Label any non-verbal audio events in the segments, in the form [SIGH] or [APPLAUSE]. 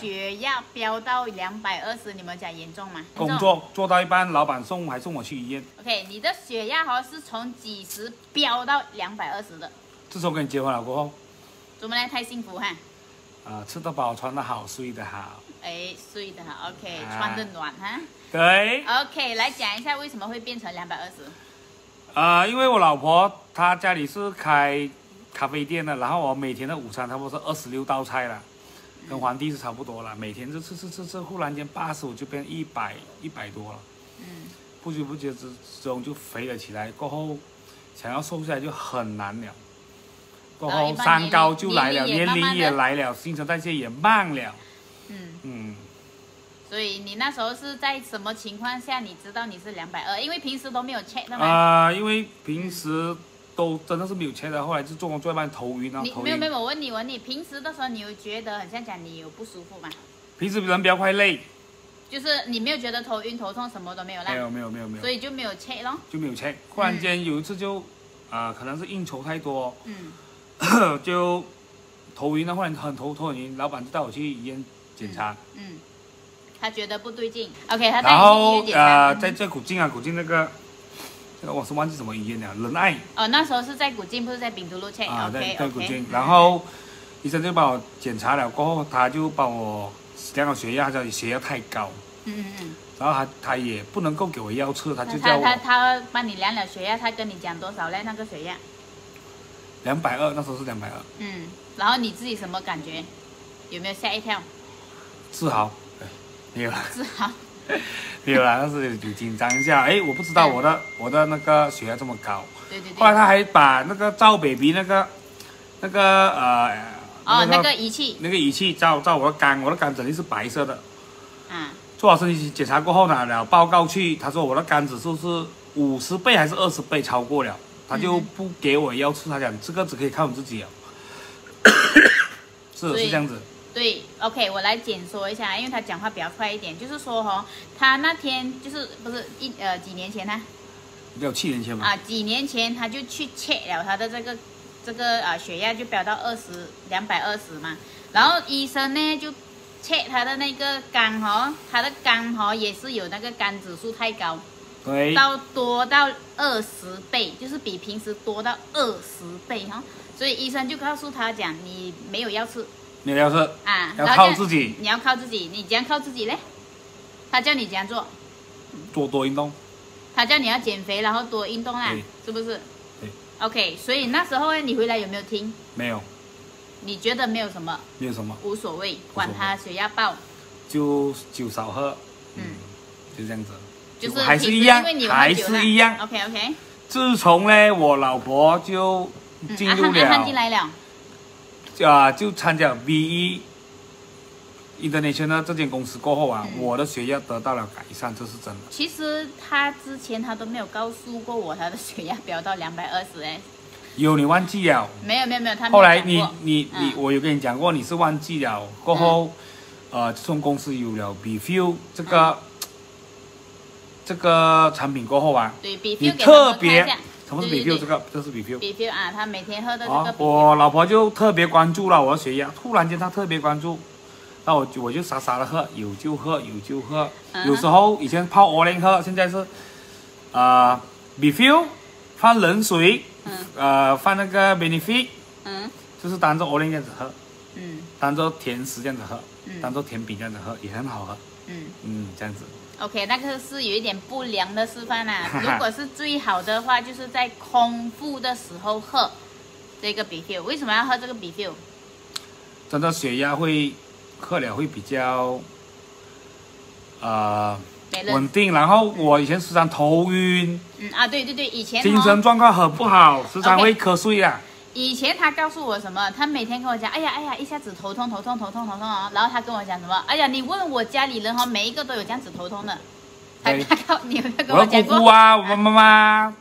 血压飙到两百二十，你们讲严重吗？工作做到一半，老板送还送我去医院。OK，你的血压好像是从几十飙到两百二十的。自从跟你结婚了过后，怎么呢？太幸福哈。啊，吃得饱，穿得好，睡得好。哎，睡得好，OK，穿得暖哈。对。OK，来讲一下为什么会变成两百二十。啊，因为我老婆她家里是开咖啡店的，然后我每天的午餐差不多是二十六道菜了。跟皇帝是差不多了，每天就吃吃吃吃，忽然间八十五就变一百一百多了，嗯，不知不觉之中就肥了起来。过后想要瘦下来就很难了，过后三高就来了，年龄也来了，新陈代谢也慢了，嗯嗯。所以你那时候是在什么情况下你知道你是两百二？因为平时都没有 check 的吗？啊，因为平时。都真的是没有钱的，后来就做工做一半头晕啊，头晕。没有没有，我问你问你，平时的时候你有觉得很像讲你有不舒服吗？平时人比较快累，就是你没有觉得头晕头痛什么都没有啦？没有没有没有没有，所以就没有切咯？就没有切，忽然间有一次就啊，可能是应酬太多，嗯，[COUGHS] 就头晕了，忽然很头头很晕，老板就带我去医院检查，嗯，他觉得不对劲，OK，他带你去检查。然后呃，在这古晋啊，古晋那个。我是忘记什么医院了，仁爱。哦，那时候是在古晋，不是在丙都路切。啊，在在古晋。然后医生就帮我检查了，过后他就帮我量了血压，叫你血压太高。嗯嗯嗯。然后他他也不能够给我药吃，他就叫我。他他他帮你量了血压，他跟你讲多少嘞？那个血压？两百二，那时候是两百二。嗯，然后你自己什么感觉？有没有吓一跳？自豪。没有。自豪。没有啦，但是有紧张一下。哎，我不知道我的我的那个血压这么高。对对对。后来他还把那个照 baby 那个那个呃哦那个仪器那个仪器照照我的肝，我的肝整定是白色的。嗯。做好身体检查过后拿了报告去，他说我的肝指数是五十倍还是二十倍超过了，他就不给我药吃，他讲这个只可以靠我自己了。是是这样子。对，OK，我来简说一下，因为他讲话比较快一点，就是说哈，他那天就是不是一呃几年前呢？有七年前吗？啊，几年前他就去切了他的这个这个啊血压就飙到二十两百二十嘛，然后医生呢就切他的那个肝哈，他的肝哈也是有那个肝指数太高，对，到多到二十倍，就是比平时多到二十倍哈，所以医生就告诉他讲你没有要吃。你要是啊，要靠自己，你要靠自己，你怎样靠自己嘞？他叫你怎样做？做多运动。他叫你要减肥，然后多运动啊，是不是？对。OK，所以那时候你回来有没有听？没有。你觉得没有什么？没有什么。无所谓，管他血压爆。就酒少喝。嗯。就这样子。就是还是一样，还是一样。OK OK。自从呢，我老婆就进入了。啊，就参加 V E International 这间公司过后啊，我的血压得到了改善，这是真的。其实他之前他都没有告诉过我他的血压飙到两百二十哎。有你忘记了？没有没有没有，他后来你你你，我有跟你讲过，你是忘记了。过后，呃，自从公司有了 B Fuel 这个这个产品过后啊，对 B Fuel 特别。什么是比 Q？这个这是比 Q。比 Q 啊，他每天喝的这个。我老婆就特别关注了我的血压，突然间她特别关注，那我就我就傻傻的喝，有就喝，有就喝。有时候以前泡 Orange 喝，现在是啊比 Q 放冷水，呃放那个 Benefit，嗯，就是当做 Orange 这样子喝，嗯，当做甜食这样子喝，嗯，当做甜品这样子喝也很好喝，嗯嗯这样子。OK，那个是有一点不良的示范啦。如果是最好的话，就是在空腹的时候喝这个 B Q。为什么要喝这个 B Q？真的血压会喝了会比较呃稳定。然后我以前时常头晕。嗯啊，对对对，以前精神状况很不好，时常会瞌睡啊。以前他告诉我什么？他每天跟我讲，哎呀哎呀，一下子头痛头痛头痛头痛啊！然后他跟我讲什么？哎呀，你问我家里人哈，每一个都有这样子头痛的。他他告你有没有跟我讲过？我姑姑啊，我妈妈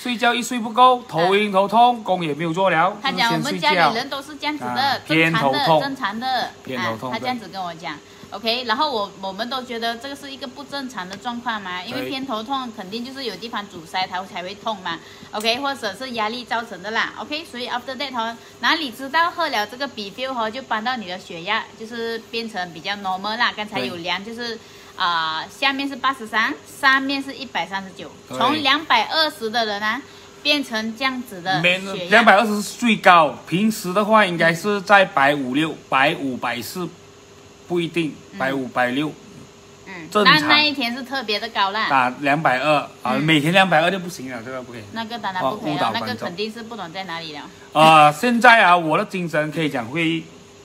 睡觉一睡不够，头晕头痛，工也没有做了，他讲我们家里。人都是这样子的，啊正常的，偏头痛正常的，偏头痛啊，他这样子跟我讲。OK，然后我我们都觉得这个是一个不正常的状况嘛，因为偏头痛肯定就是有地方阻塞，它才会痛嘛。OK，或者是压力造成的啦。OK，所以 after that 哦，哪里知道喝了这个 B f u 哦，就帮到你的血压就是变成比较 normal 啦。刚才有量就是。啊、下面是八十三，上面是一百三十九，从两百二十的人啊，变成这样子的。两百二十是最高，平时的话应该是在百五六、百五、百四，不一定，百五、百六。嗯，正常。那那一天是特别的高啦，打，两百二啊，嗯。每天两百二就不行了，这个不可以。那个当然不可以那个肯定是不懂在哪里了。啊，现在啊，我的精神可以讲会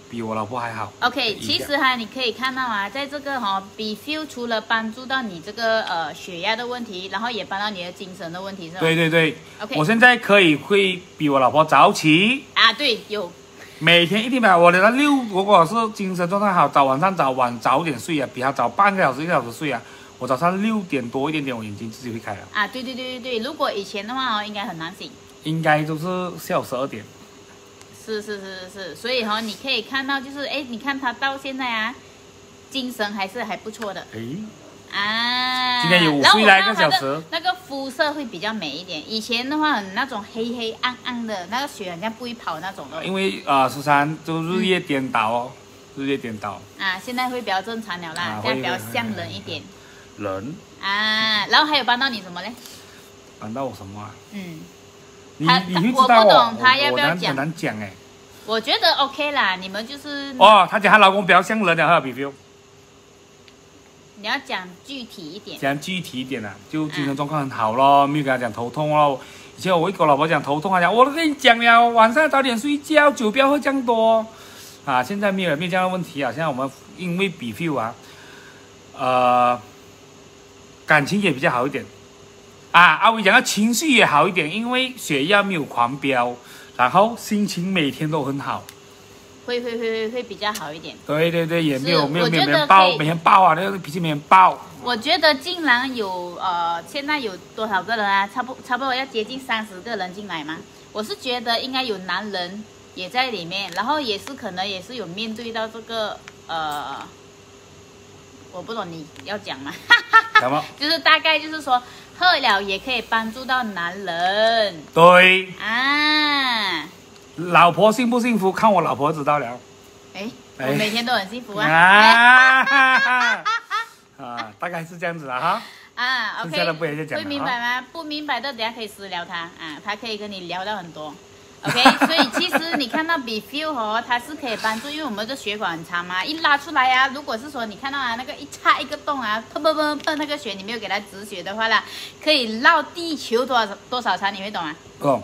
比我老婆还好。OK，其实哈，你可以看到啊，在这个哈、b f u 除了帮助到你这个呃血压的问题，然后也帮到你的精神的问题，是吧？对对对。OK 我现在可以会比我老婆早起，啊，对，有每天一定把我的六，如果是精神状态好，早晚上早晚早点睡啊，比他早半个小时一个小时睡啊，我早上六点多一点点，我眼睛自己会开了，啊，对对对对对，如果以前的话哦，应该很难醒。应该都是下午十二点。是是是是是，所以哈、你可以看到就是，哎，你看他到现在啊，精神还是还不错的。诶，啊，今天有午然后我睡啦看到它的一个小时那个肤色会比较美一点。以前的话，很那种黑黑暗暗的，那个血好像不会跑那种的。因为啊，十三就日夜颠倒哦，日夜颠倒，啊，现在会比较正常了啦，啊现在比较像人一点人啊。然后还有帮到你什么嘞？帮到我什么啊？嗯，你你会知道我不懂哦，他要不要讲我难很难讲哎。我觉得 OK 啦，你们就是、哦，她讲她老公比较像人的，还有 B B 你要讲具体一点。讲具体一点啊，就精神状况很好咯，没有跟他讲头痛咯。以前我会跟我老婆讲头痛，她讲我都跟你讲了，晚上早点睡觉，酒不要喝这样多。啊，现在没有没有这样的问题啊。现在我们因为比 feel 啊，呃，感情也比较好一点。啊，阿伟讲的情绪也好一点，因为血压没有狂飙，然后心情每天都很好。会会会会会比较好一点。对对对，也没有是没有没有我觉得可每天爆以每天爆啊，那个脾气每天爆。我觉得竟然有呃，现在有多少个人啊？差不差不多要接近三十个人进来吗？我是觉得应该有男人也在里面，然后也是可能也是有面对到这个呃，我不懂你要讲吗？[LAUGHS] 什么？[LAUGHS] 就是大概就是说喝了也可以帮助到男人对，啊。老婆幸不幸福，看我老婆知道了。哎，哎我每天都很幸福啊。啊，[LAUGHS] 大概是这样子的哈。啊，OK，会明白吗？不明白的，等下可以私聊他啊，他可以跟你聊到很多。OK，所以其实你看到 B feel 哦，它是可以帮助，因为我们的血管很长嘛，一拉出来啊，如果是说你看到啊那个一插一个洞啊，砰砰砰砰那个血，你没有给它止血的话啦，可以绕地球多少多少长，你会懂吗？哦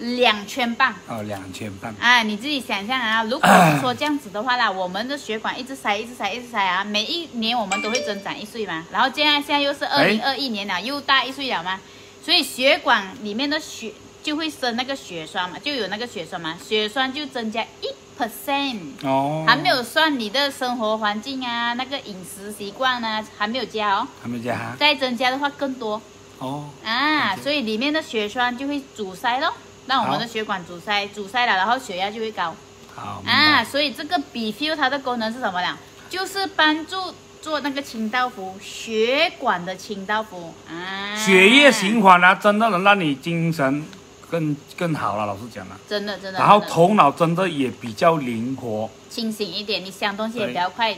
两圈半。哦，两千半。啊，你自己想象啊，如果是说这样子的话啦，[COUGHS] 我们的血管一直塞，一直塞，一直塞啊，每一年我们都会增长一岁嘛，然后现在现在又是二零二一年了，又大一岁了嘛，所以血管里面的血就会生那个血栓嘛，就有那个血栓嘛，血栓就增加一 percent，哦，还没有算你的生活环境啊，那个饮食习惯啊，还没有加哦，还没加。哈。再增加的话更多。哦，啊，所以里面的血栓就会阻塞咯，让我们的血管阻塞，阻塞了，然后血压就会高。好。啊，所以这个 B feel 它的功能是什么呢？就是帮助做那个清道夫，血管的清道夫啊。血液循环啊，真的能让你精神更更好了。老师讲了，真的真的。然后头脑真的也比较灵活清醒一点，你想东西也比较快，啊，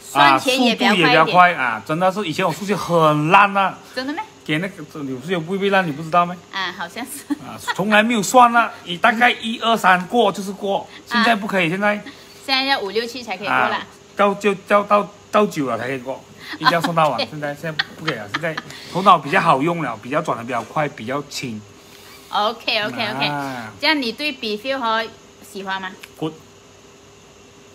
算钱也比较度也比较快一点。快啊。真的是以前我数学很烂啊，真的吗？给那个你数学不会烂，你不知道吗？啊，好像是。啊，从来没有算了，你大概一二三过就是过，现在不可以，现在现在要五六七才可以过啦啊。，到就到到到九了才可以过，一定要送到完。OK 现在现在不可以了，现在头脑比较好用了，比较转的比较快，比较轻。OK OK OK，啊这样你对 B feel 和喜欢吗？，good，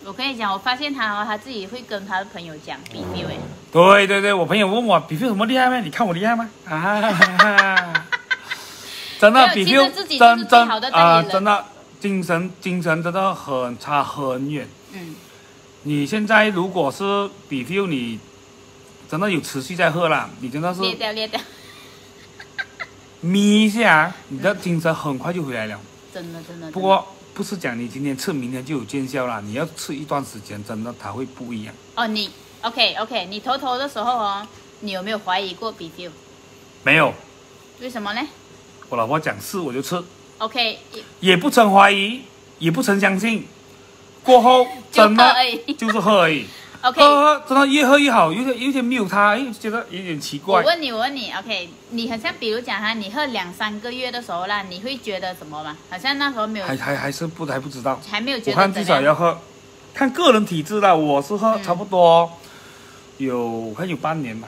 我跟你讲，我发现他哦，他自己会跟他的朋友讲 B feel 哎。对对对，我朋友问我比 f 什么厉害吗？你看我厉害吗？啊，[LAUGHS] 真的比没有其 f 实自己就真真啊，人真的精神精神真的很差很远。嗯，你现在如果是比 f 你真的有持续在喝了，你真的是裂掉裂掉。[LAUGHS] 眯一下，你的精神很快就回来了。真的真的。不过不是讲你今天吃，明天就有见效啦，你要吃一段时间，真的它会不一样。哦，你 OK OK，你投投的时候哦，你有没有怀疑过 B feel？没有，为什么呢我老婆讲是我就吃，？OK，也不曾怀疑，也不曾相信。过后 [LAUGHS] 就真的 [LAUGHS] 就是喝而已，OK，喝喝真的越喝越好，有点有点没有它，哎，觉得有点奇怪。我问你，我问你，OK，你好像比如讲哈，你喝两三个月的时候啦，你会觉得什么吗？好像那时候没有，还还还是不还不知道，还没有觉我看至。少要喝，看个人体质啦。我是喝嗯差不多有我看有半年吧。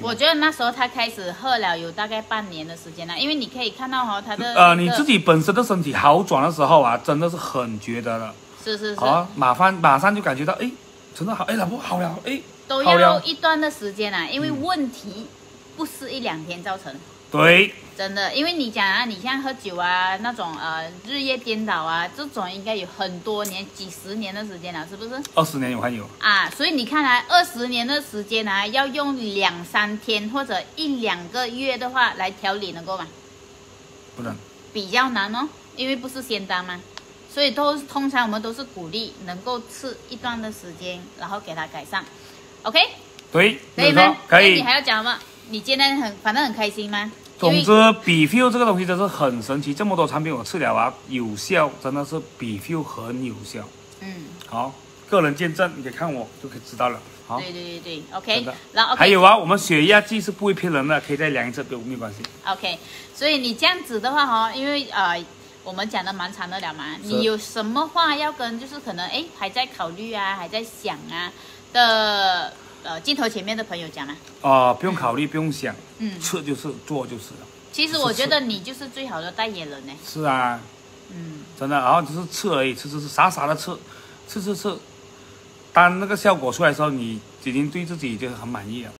我觉得那时候他开始喝了有大概半年的时间了，因为你可以看到哈，他的呃，那个你自己本身的身体好转的时候啊，真的是很觉得了。是是是，啊，马上马上就感觉到，哎，真的好，哎，老婆好了，哎，都要一段的时间啊，因为嗯问题不是一两天造成。对，真的，因为你讲啊，你像喝酒啊，那种呃日夜颠倒啊，这种应该有很多年、几十年的时间了，是不是？二十年我还有，啊，所以你看来二十年的时间啊，要用两三天或者一两个月的话来调理，能够吗？不能。比较难哦，因为不是仙丹嘛，所以都通常我们都是鼓励能够吃一段的时间，然后给它改善。OK，对，可以吗？可以你还。要讲吗？你今天很反正很开心吗？总之比 feel 这个东西真是很神奇，这么多产品我吃了啊，有效，真的是比 feel 很有效。嗯，好，个人见证，你可以看我就可以知道了。好，对对对对，OK。然后还有啊，我们血压计是不会骗人的，可以再量一次，没有没有关系。OK，所以你这样子的话哈、因为呃，我们讲的蛮长的了嘛，你有什么话要跟就是可能哎还在考虑啊，还在想啊的呃镜头前面的朋友讲啊？啊、不用考虑，不用想，嗯，吃就是做就是了。其实我觉得你就是最好的代言人呢。是啊，嗯，真的，然后就是吃而已，吃吃吃，傻傻的吃，吃吃吃。当那个效果出来的时候，你已经对自己就很满意了。